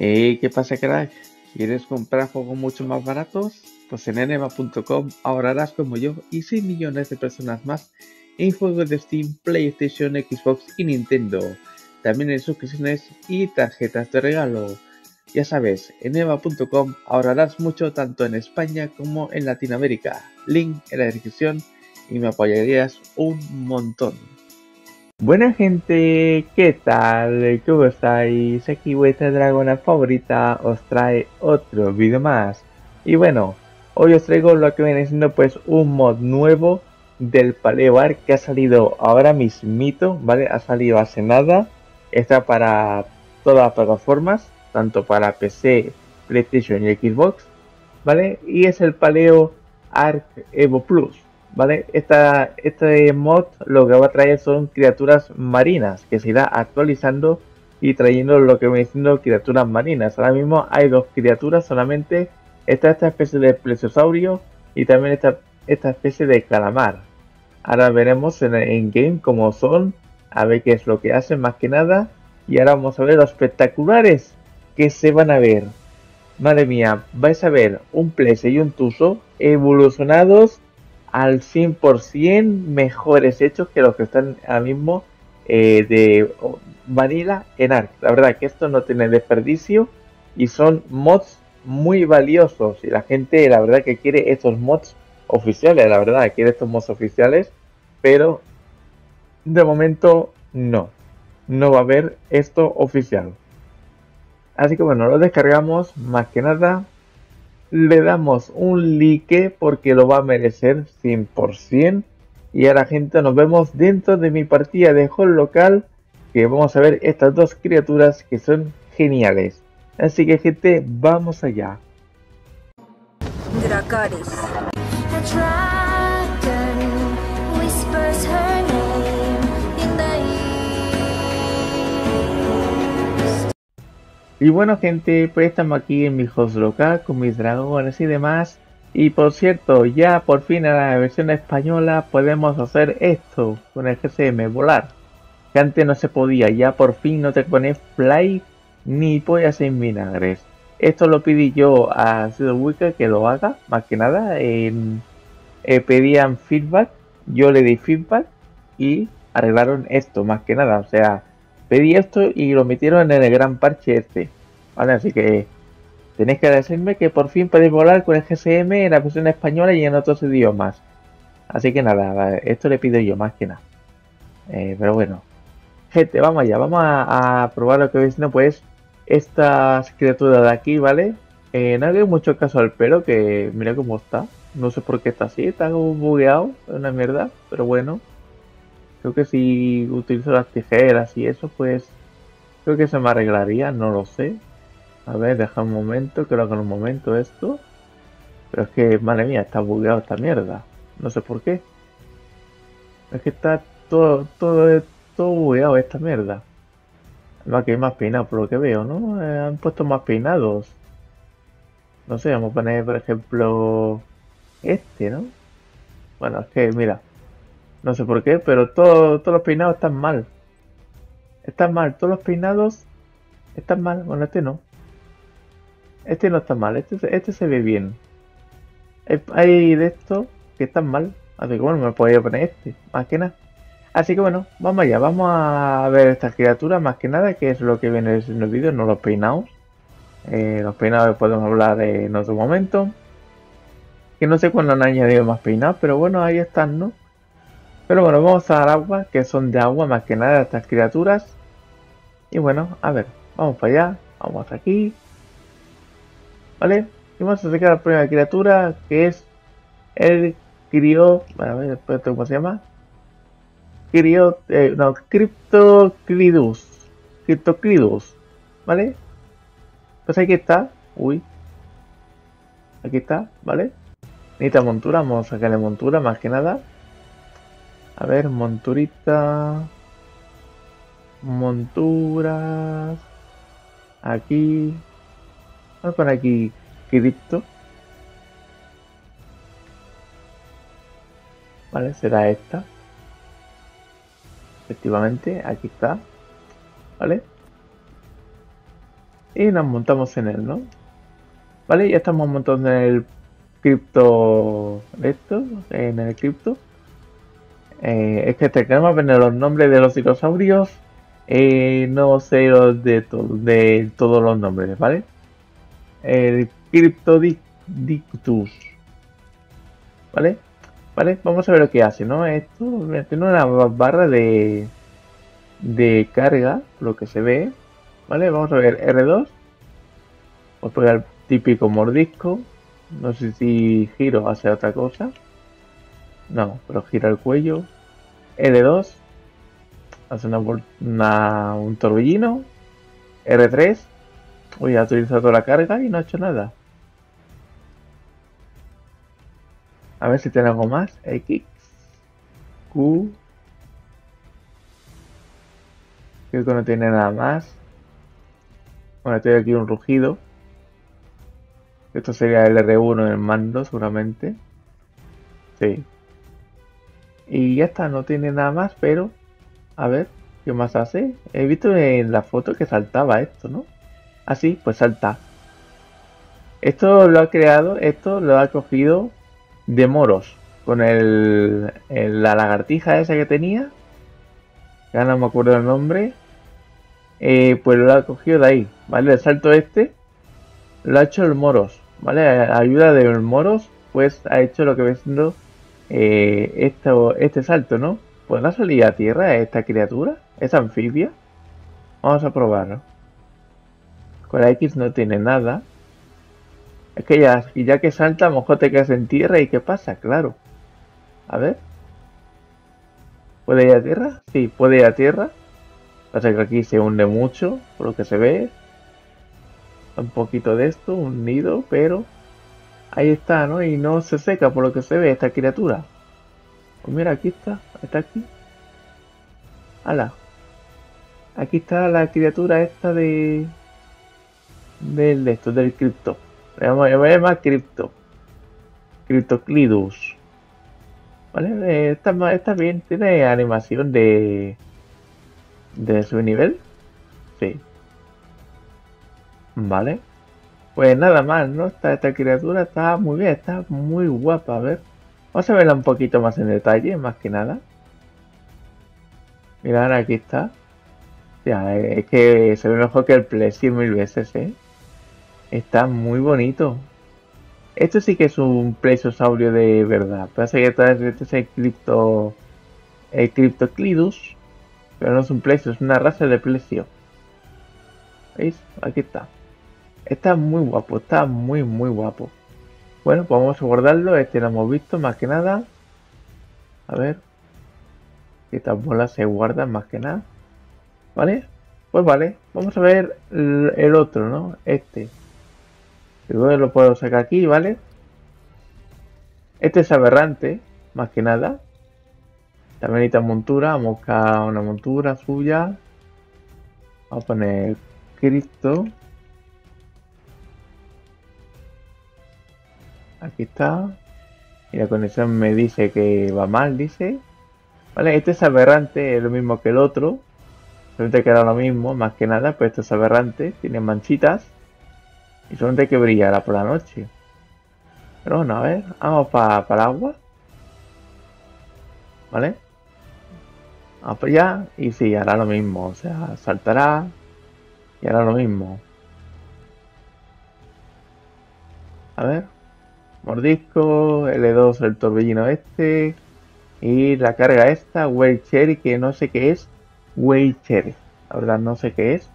Hey, ¿qué pasa, crack? ¿Quieres comprar juegos mucho más baratos? Pues en enema.com ahorrarás como yo y 6 millones de personas más en juegos de Steam, PlayStation, Xbox y Nintendo. También en suscripciones y tarjetas de regalo. Ya sabes, en enema.com ahorrarás mucho tanto en España como en Latinoamérica. Link en la descripción y me apoyarías un montón. Buena gente, ¿qué tal? ¿Cómo estáis? Aquí vuestra dragona favorita os trae otro vídeo más. Y bueno, hoy os traigo lo que viene siendo pues un mod nuevo del Paleo Arc que ha salido ahora mismito, ¿vale? Ha salido hace nada. Está para todas las plataformas, tanto para PC, PlayStation y Xbox, ¿vale? Y es el Paleo Arc Evo Plus. ¿Vale? Esta, este mod lo que va a traer son criaturas marinas, que se irá actualizando y trayendo lo que viene siendo criaturas marinas. Ahora mismo hay dos criaturas solamente. Está esta especie de plesiosaurio y también esta, esta especie de calamar. Ahora veremos en, en game cómo son, a ver qué es lo que hacen más que nada. Y ahora vamos a ver los espectaculares que se van a ver. Madre mía, vais a ver un Plese y un Tuso evolucionados al 100% mejores hechos que los que están ahora mismo eh, de Vanilla en Ark. La verdad que esto no tiene desperdicio y son mods muy valiosos y la gente la verdad que quiere estos mods oficiales, la verdad quiere estos mods oficiales, pero de momento no, no va a haber esto oficial. Así que bueno, lo descargamos más que nada le damos un like porque lo va a merecer 100%. Y ahora gente nos vemos dentro de mi partida de hall local que vamos a ver estas dos criaturas que son geniales. Así que gente, vamos allá. Y bueno gente, pues estamos aquí en mi host local con mis dragones y demás. Y por cierto, ya por fin en la versión española podemos hacer esto con el GCM, volar. Que antes no se podía, ya por fin no te pones fly ni pollas sin vinagres. Esto lo pedí yo a Wicca que lo haga, más que nada. Eh, pedían feedback, yo le di feedback y arreglaron esto, más que nada. O sea, pedí esto y lo metieron en el gran parche este. ¿Vale? Así que tenéis que decirme que por fin podéis volar con el GSM en la versión española y en otros idiomas. Así que nada, esto le pido yo más que nada. Eh, pero bueno. Gente, vamos allá, vamos a, probar lo que veis, no pues estas criaturas de aquí, ¿vale? Eh, no hago mucho caso al pelo, que mira cómo está. No sé por qué está así, está como bugueado, es una mierda, pero bueno. Creo que si utilizo las tijeras y eso, pues creo que se me arreglaría, no lo sé. A ver, deja un momento, creo que en un momento esto. Pero es que, madre mía, está bugueado esta mierda. No sé por qué. Es que está todo, todo, todo bugueado esta mierda. Va que hay más peinado por lo que veo, ¿no? Eh, han puesto más peinados. No sé, vamos a poner, por ejemplo, este, ¿no? Bueno, es que, mira, no sé por qué, pero todos los peinados están mal. Están mal, todos los peinados están mal. Bueno, este no. Este no está mal, este, este se ve bien. Hay de estos que están mal. Así que bueno, me podría poner este, más que nada. Así que bueno, vamos allá, vamos a ver estas criaturas más que nada, que es lo que viene en los vídeos, no los peinados. Eh, los peinados podemos hablar en otro momento. Que no sé cuándo han añadido más peinados, pero bueno, ahí están, ¿no? Pero bueno, vamos a dar agua, que son de agua más que nada estas criaturas. Y bueno, a ver, vamos para allá, vamos aquí. ¿Vale? Y vamos a sacar la primera criatura, que es el Crio... A ver, ¿cómo se llama? Crio... Eh, no, Cryptoclidus. Cryptoclidus. ¿Vale? Pues aquí está. Uy. Aquí está, ¿vale? Necesita montura, vamos a sacarle montura más que nada. A ver, monturita. Monturas. Aquí. Vamos a poner aquí cripto. Vale, será esta. Efectivamente, aquí está. ¿Vale? y nos montamos en él, ¿no? Vale, ya estamos montando en el cripto esto, en el cripto. Eh, es que tenemos que ver los nombres de los dinosaurios. Eh, no sé los de, de todos los nombres, ¿vale? El Cryptodictus. ¿Vale? ¿Vale? Vamos a ver lo que hace, ¿no? Esto tiene una barra de, de carga, lo que se ve. ¿Vale? Vamos a ver R2. Voy a pegar típico mordisco. No sé si giro hacia otra cosa. No, pero gira el cuello. L2. Hace una, un torbellino. R3. Uy, ha utilizado toda la carga y no ha hecho nada. A ver si tiene algo más. X. Q. Creo que no tiene nada más. Bueno, tengo aquí un rugido. Esto sería el R1 en el mando, seguramente. Sí. Y ya está, no tiene nada más, pero... A ver, ¿qué más hace? He visto en la foto que saltaba esto, ¿no? Así, ah, pues salta. Esto lo ha creado, esto lo ha cogido de moros. Con el, la lagartija esa que tenía. Ya no me acuerdo el nombre. Eh, pues lo ha cogido de ahí, ¿vale? El salto este lo ha hecho el moros, ¿vale? A ayuda del moros, pues ha hecho lo que ve siendo eh, esto, este salto, ¿no? ¿Podrá salir a tierra esta criatura? ¿Es anfibia? Vamos a probarlo. Con la X no tiene nada. Es que ya, ya que salta, a lo mejor te quedas en tierra y ¿qué pasa? Claro. A ver. ¿Puede ir a tierra? Sí, puede ir a tierra. Pasa que aquí se hunde mucho, por lo que se ve. Un poquito de esto, un nido, pero ahí está, ¿no? Y no se seca por lo que se ve esta criatura. Pues mira, aquí está, está aquí. ¡Hala! Aquí está la criatura esta de... Del de esto, del cripto. Vamos a llamar cripto. Cryptoclidus. ¿Vale? Eh, está, está bien. Tiene animación de... De su nivel. Sí. Vale. Pues nada más, ¿no? Esta, criatura está muy bien, está muy guapa. A ver. Vamos a verla un poquito más en detalle, más que nada. Mirad, aquí está. Ya, es que se ve mejor que el Plessis mil veces, ¿eh? Está muy bonito. Esto sí que es un plesiosaurio de verdad. Parece que este es el cripto. El. Pero no es un plesio, es una raza de plesio. ¿Veis? Aquí está. Está muy guapo, está muy muy guapo. Bueno, pues vamos a guardarlo. Este lo hemos visto más que nada. A ver. Estas bolas se guardan más que nada. ¿Vale? Pues vale. Vamos a ver el otro, ¿no? Este. Luego lo puedo sacar aquí, ¿vale? Este es aberrante, más que nada. También necesita montura, vamos a buscar una montura suya. Vamos a poner Cristo. Aquí está. Y la conexión me dice que va mal, dice. Vale, este es aberrante, es lo mismo que el otro. Solamente queda lo mismo, más que nada, pero este es aberrante, tiene manchitas. Y solamente que brillar por la noche. Pero bueno, a ver, vamos para el agua. ¿Vale? Vamos para allá y sí, hará lo mismo. O sea, saltará y hará lo mismo. A ver. Mordisco, L2 el torbellino este. Y la carga esta, Way Cherry, que no sé qué es. Way Cherry. La verdad no sé qué es.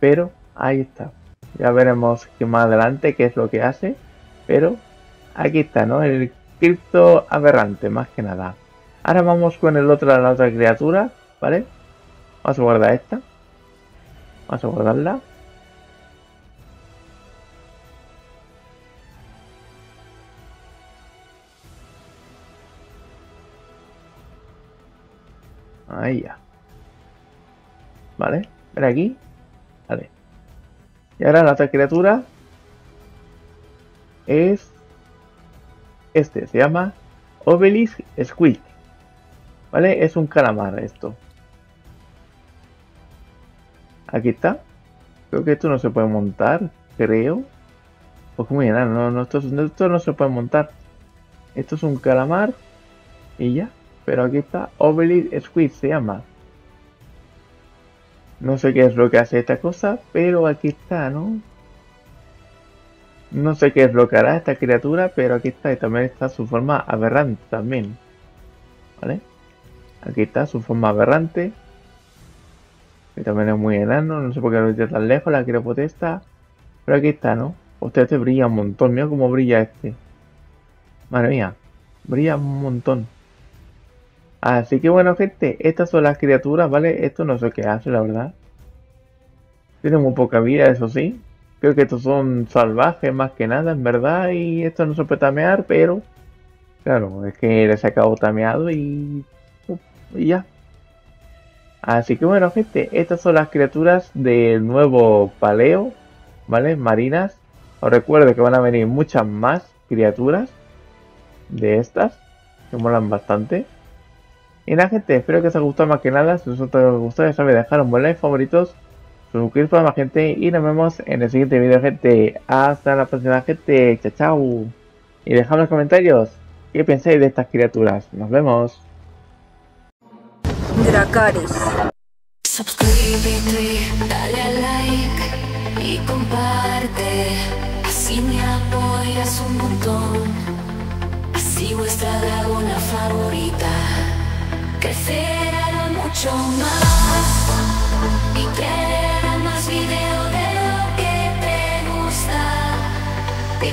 Pero ahí está. Ya veremos que más adelante qué es lo que hace. Pero aquí está, ¿no? El cripto aberrante, más que nada. Ahora vamos con el otro, la otra criatura, ¿vale? Vamos a guardar esta. Vamos a guardarla. Ahí ya. ¿Vale? Ven aquí. Vale. Y ahora la otra criatura es este, se llama Obelisk Squid. ¿Vale? Es un calamar esto. Aquí está. Creo que esto no se puede montar, creo. Pues muy no, no, esto, esto no se puede montar. Esto es un calamar y ya. Pero aquí está Obelisk Squid se llama. No sé qué es lo que hace esta cosa, pero aquí está, ¿no? No sé qué es lo que hará esta criatura, pero aquí está y también está su forma aberrante también. ¿Vale? Aquí está su forma aberrante. Y también es muy enano, no sé por qué lo tiene tan lejos, la quiero potesta. Pero aquí está, ¿no? Usted este brilla un montón, mira cómo brilla este. Madre mía, brilla un montón. Así que bueno gente, estas son las criaturas, ¿vale? Esto no sé qué hace, la verdad. Tienen muy poca vida, eso sí. Creo que estos son salvajes más que nada, en verdad. Y esto no se puede tamear, pero... Claro, es que les he sacado tameado y... Y ya. Así que bueno gente, estas son las criaturas del nuevo paleo, ¿vale? Marinas. Os recuerdo que van a venir muchas más criaturas de estas, que molan bastante. Y nada gente, espero que os haya gustado más que nada. Si os ha gustado, ya sabéis dejar un buen like, favoritos, suscribiros para más gente y nos vemos en el siguiente video gente. Hasta la próxima gente, chao chao. Y dejad en los comentarios qué pensáis de estas criaturas. Nos vemos. Dracaris. Suscríbete, dale like y comparte. Así me apoyas un montón. Así vuestra dragona favorita crecerán mucho más y traerán más video de lo que te gusta. Y